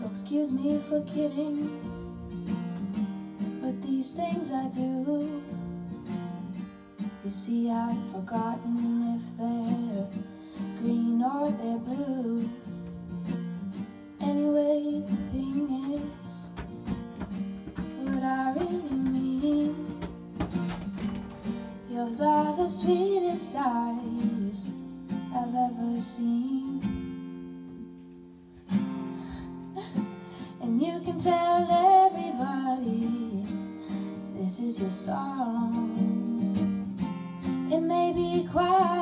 So excuse me for kidding, but these things I do. You see, I've forgotten if they're green or they're blue. Anyway, the thing is, what I really mean. Yours are the sweetest eyes I've ever seen. You can tell everybody this is your song. It may be quite